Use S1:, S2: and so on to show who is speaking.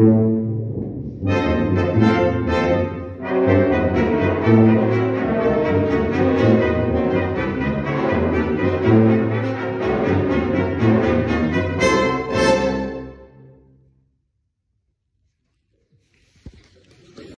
S1: Mm-hmm.